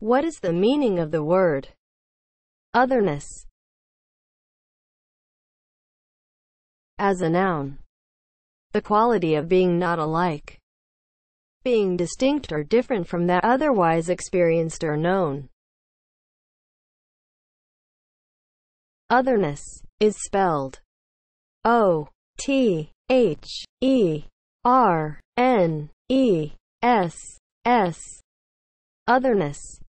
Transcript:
What is the meaning of the word otherness as a noun? The quality of being not alike, being distinct or different from that otherwise experienced or known. Otherness is spelled O T H E R N E S S. Otherness